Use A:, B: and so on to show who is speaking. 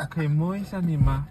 A: 我可以摸一下你吗？